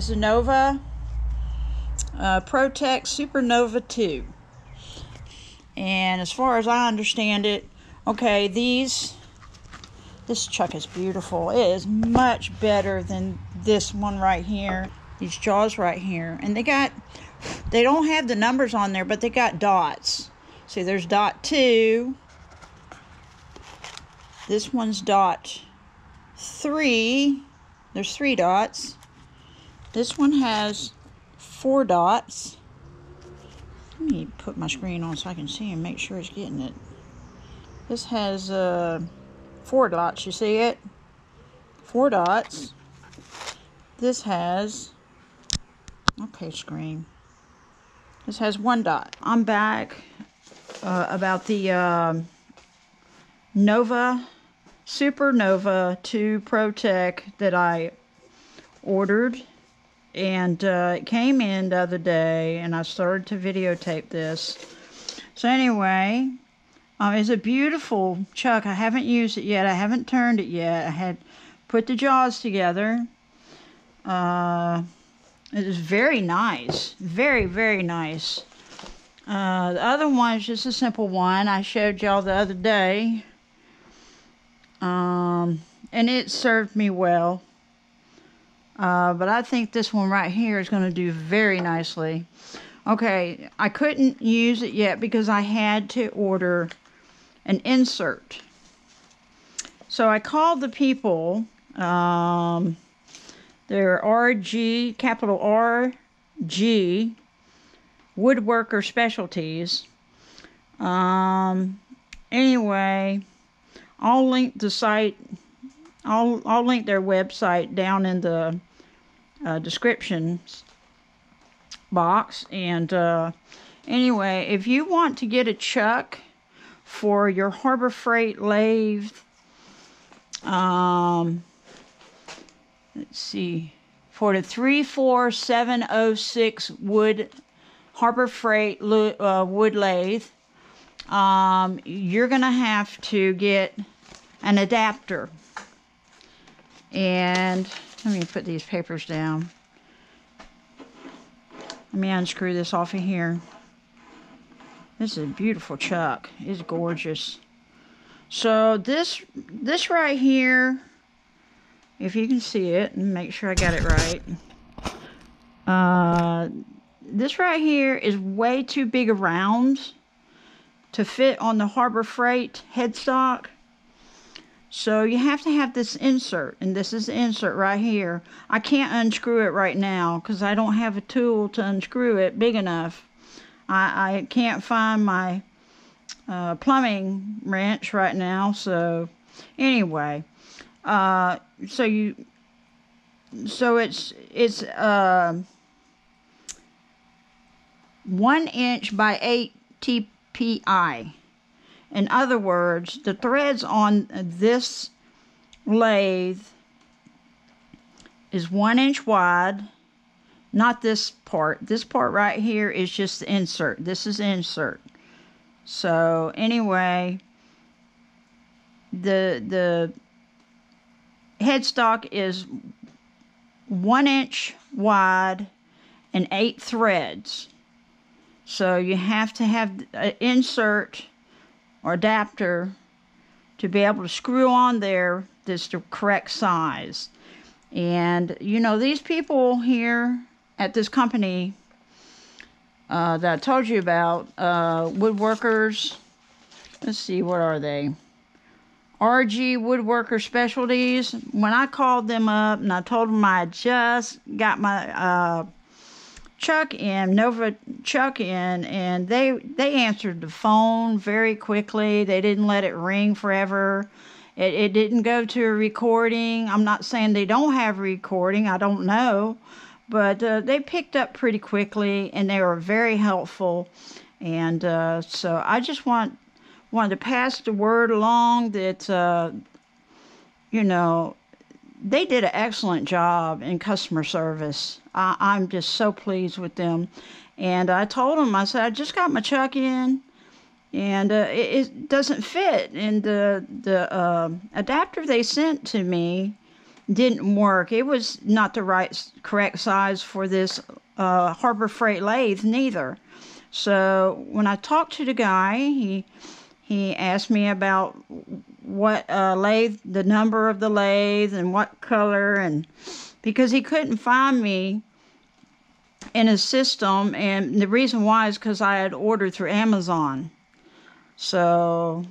It's a Nova uh, Pro-Tek Supernova 2. And as far as I understand it, okay, these, this chuck is beautiful. It is much better than this one right here. These jaws right here. And they got, they don't have the numbers on there, but they got dots. See, there's dot 2. This one's dot 3. There's three dots. This one has four dots. Let me put my screen on so I can see and make sure it's getting it. This has uh, four dots, you see it? Four dots. This has, okay screen. This has one dot. I'm back uh, about the uh, Nova, Supernova 2 Pro-Tek that I ordered and uh, it came in the other day and I started to videotape this. So anyway, um, it's a beautiful chuck. I haven't used it yet. I haven't turned it yet. I had put the jaws together. Uh, it is very nice. Very, very nice. Uh, the other one is just a simple one I showed y'all the other day. Um, and it served me well. Uh, but I think this one right here is going to do very nicely. Okay, I couldn't use it yet because I had to order an insert. So I called the people, um, they're RG, capital RG, Woodworker Specialties. Um, anyway, I'll link the site, I'll, I'll link their website down in the uh, description box. And uh, anyway, if you want to get a chuck for your Harbor Freight lathe, um, let's see, for the 34706 wood Harbor Freight uh, wood lathe, um, you're going to have to get an adapter. And let me put these papers down. Let me unscrew this off of here. This is a beautiful chuck. It's gorgeous. So this this right here, if you can see it, and make sure I got it right. Uh, this right here is way too big around to fit on the Harbor Freight headstock. So you have to have this insert, and this is the insert right here. I can't unscrew it right now because I don't have a tool to unscrew it big enough. I, I can't find my uh, plumbing wrench right now, so anyway. Uh, so you, so it's, it's, uh, one inch by eight TPI. In other words, the threads on this lathe is one inch wide, not this part. This part right here is just the insert. This is insert. So anyway, the the headstock is one inch wide and eight threads. So you have to have an uh, insert or adapter to be able to screw on there that's the correct size. And, you know, these people here at this company uh, that I told you about, uh, woodworkers, let's see, what are they? RG Woodworker Specialties. When I called them up and I told them I just got my uh, Chuck in, Nova Chuck in, and they they answered the phone very quickly. They didn't let it ring forever. It, it didn't go to a recording. I'm not saying they don't have recording. I don't know, but uh, they picked up pretty quickly, and they were very helpful. And uh, so I just want wanted to pass the word along that uh, you know they did an excellent job in customer service. I, am just so pleased with them. And I told them, I said, I just got my chuck in, and uh, it, it, doesn't fit. And the the uh, adapter they sent to me didn't work. It was not the right correct size for this uh, Harbor Freight lathe neither. So when I talked to the guy, he he asked me about what uh, lathe, the number of the lathe, and what color, and because he couldn't find me in his system, and the reason why is because I had ordered through Amazon. So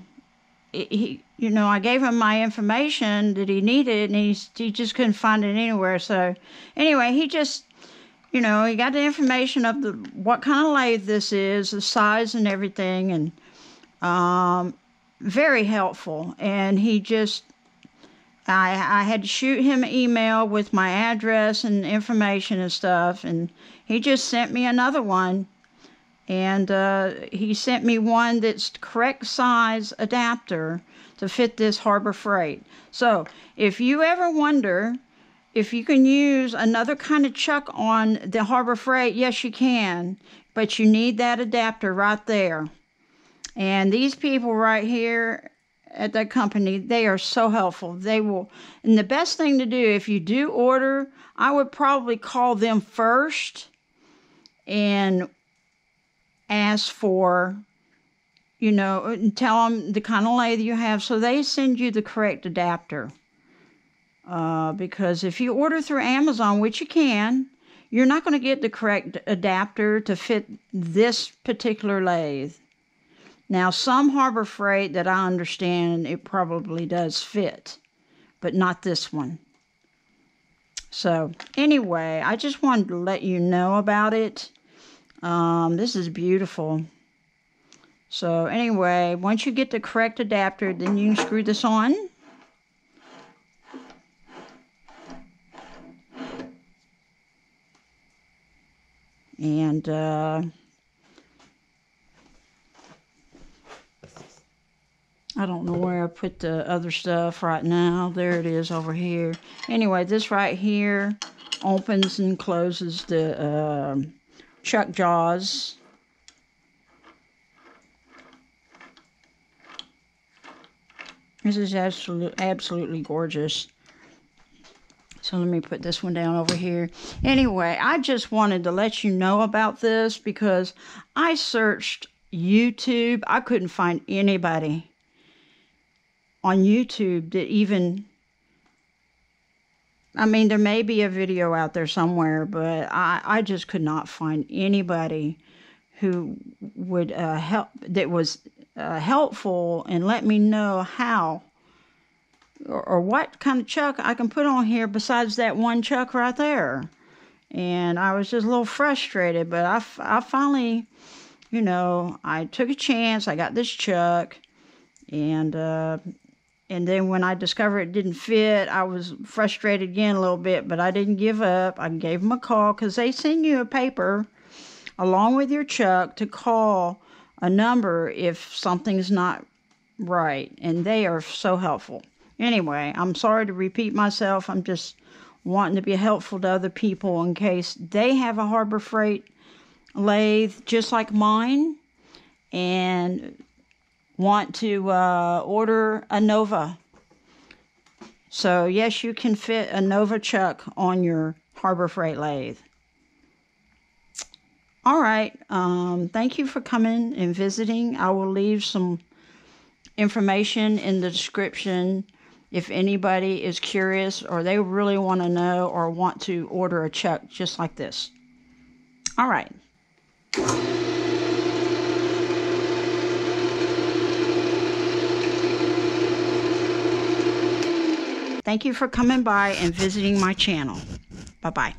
he, you know, I gave him my information that he needed, and he he just couldn't find it anywhere. So anyway, he just you know, he got the information of the what kind of lathe this is, the size and everything, and um, very helpful. And he just, I I had to shoot him an email with my address and information and stuff, and he just sent me another one. And uh, he sent me one that's correct size adapter to fit this Harbor Freight. So if you ever wonder if you can use another kind of chuck on the Harbor Freight, yes, you can, but you need that adapter right there. And these people right here at that company, they are so helpful. They will, and the best thing to do if you do order, I would probably call them first and ask for, you know, tell them the kind of lathe you have so they send you the correct adapter. Uh, because if you order through Amazon, which you can, you're not going to get the correct adapter to fit this particular lathe. Now, some Harbor Freight that I understand it probably does fit, but not this one. So, anyway, I just wanted to let you know about it. Um, this is beautiful. So, anyway, once you get the correct adapter, then you can screw this on. And uh, I don't know where I put the other stuff right now. There it is over here. Anyway, this right here opens and closes the uh, chuck jaws. This is absolute, absolutely gorgeous. So let me put this one down over here. Anyway, I just wanted to let you know about this because I searched YouTube. I couldn't find anybody on YouTube that even I mean, there may be a video out there somewhere, but I, I just could not find anybody who would uh, help that was uh, helpful and let me know how or, or what kind of chuck I can put on here besides that one chuck right there. And I was just a little frustrated, but I, I finally, you know, I took a chance. I got this chuck, and uh, and then when I discovered it didn't fit, I was frustrated again a little bit, but I didn't give up. I gave them a call because they send you a paper along with your chuck to call a number if something's not right, and they are so helpful. Anyway, I'm sorry to repeat myself. I'm just wanting to be helpful to other people in case they have a Harbor Freight lathe just like mine and want to uh, order a Nova. So, yes, you can fit a Nova chuck on your Harbor Freight lathe. All right. Um, thank you for coming and visiting. I will leave some information in the description if anybody is curious or they really want to know or want to order a chuck just like this. All right. Thank you for coming by and visiting my channel. Bye bye.